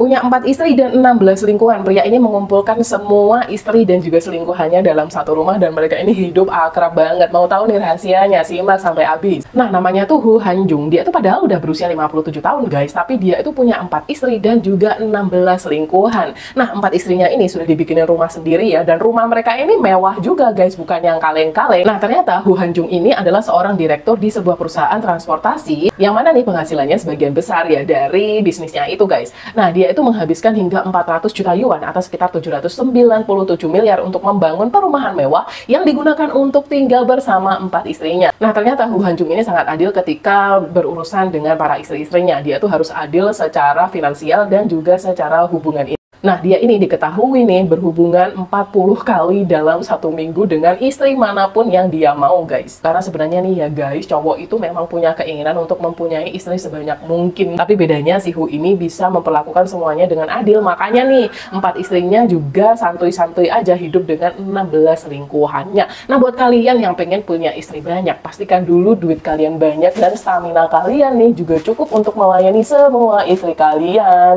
Punya empat istri dan 16 selingkuhan. Pria ini mengumpulkan semua istri dan juga selingkuhannya dalam satu rumah dan mereka ini hidup akrab banget. Mau tahu nih rahasianya? Simak sampai habis. Nah, namanya tuh Hu Hanjung. Dia tuh padahal udah berusia 57 tahun, guys. Tapi dia itu punya empat istri dan juga 16 selingkuhan. Nah, empat istrinya ini sudah dibikinin rumah sendiri ya. Dan rumah mereka ini mewah juga, guys. Bukan yang kaleng-kaleng. Nah, ternyata Hu Hanjung ini adalah seorang direktur di sebuah perusahaan transportasi. Yang mana nih penghasilannya sebagian besar ya dari bisnisnya itu, guys. Nah, dia itu menghabiskan hingga 400 juta yuan atau sekitar 797 miliar untuk membangun perumahan mewah yang digunakan untuk tinggal bersama empat istrinya. Nah, ternyata Hu Hanjung ini sangat adil ketika berurusan dengan para istri-istrinya. Dia tuh harus adil secara finansial dan juga secara hubungan Nah, dia ini diketahui nih berhubungan 40 kali dalam satu minggu dengan istri mana pun yang dia mau, guys. Karena sebenarnya nih ya guys, cowok itu memang punya keinginan untuk mempunyai istri sebanyak mungkin. Tapi bedanya si Hu ini bisa memperlakukan semuanya dengan adil. Makanya nih, empat istrinya juga santuy-santuy aja hidup dengan 16 selingkuhannya. Nah, buat kalian yang pengen punya istri banyak, pastikan dulu duit kalian banyak dan stamina kalian nih juga cukup untuk melayani semua istri kalian.